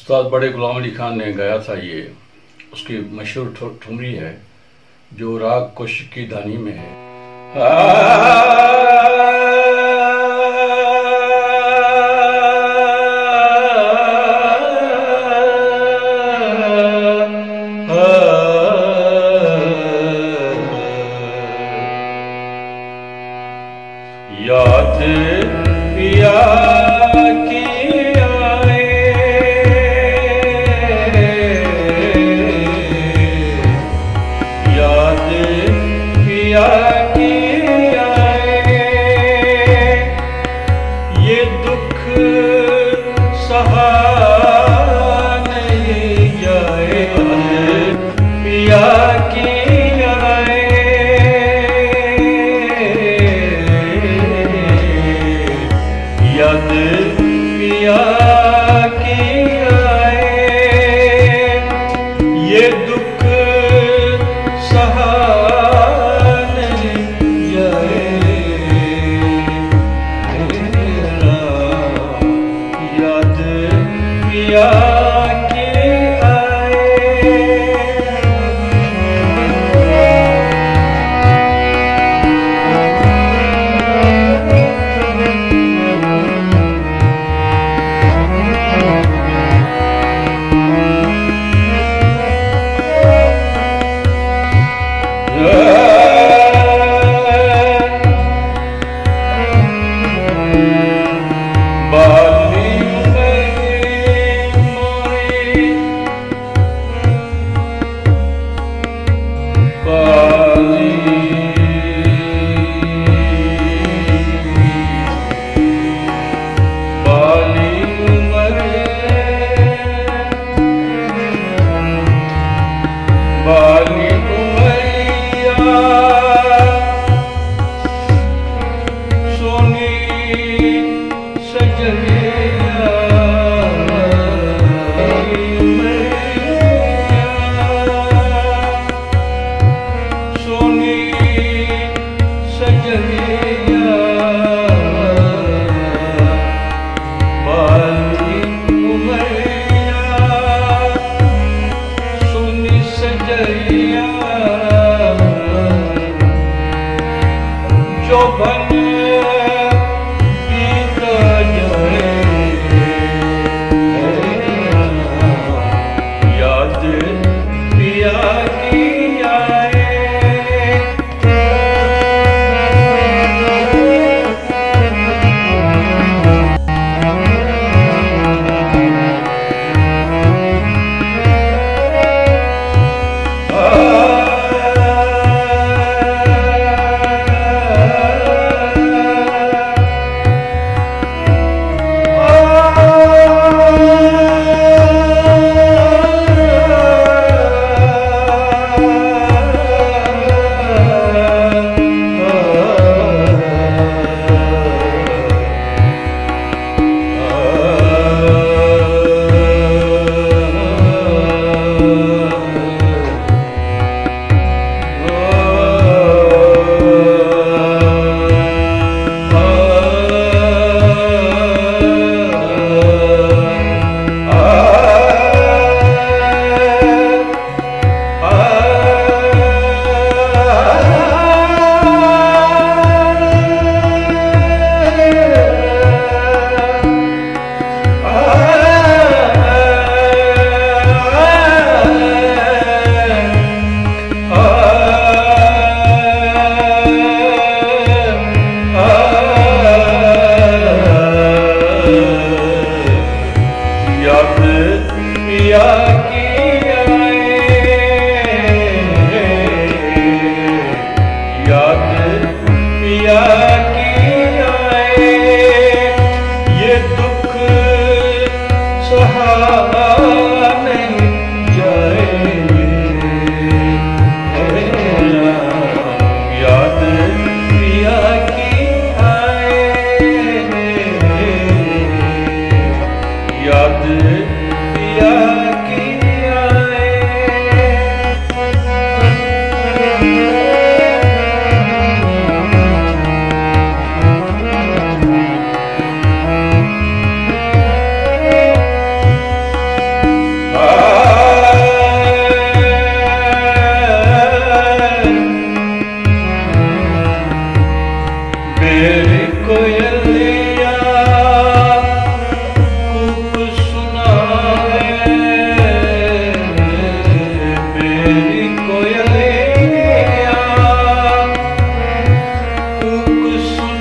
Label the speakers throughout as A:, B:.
A: उस्ताद बड़े गुलाम अली खान ने गाया था ये। उसकी मशहूर ठुमरी है, जो राग कुश की दानी में है। याद Yeah.
B: Yeah. Father.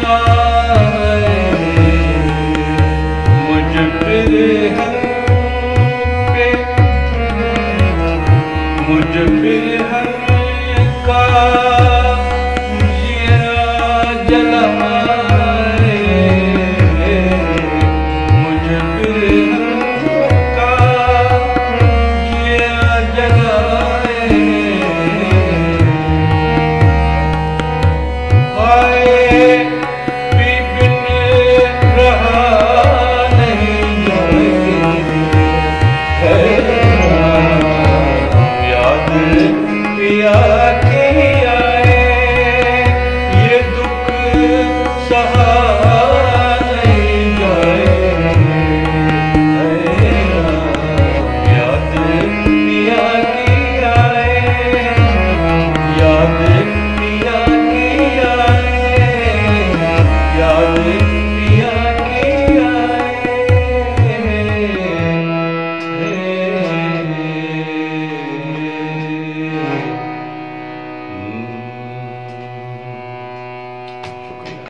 B: love.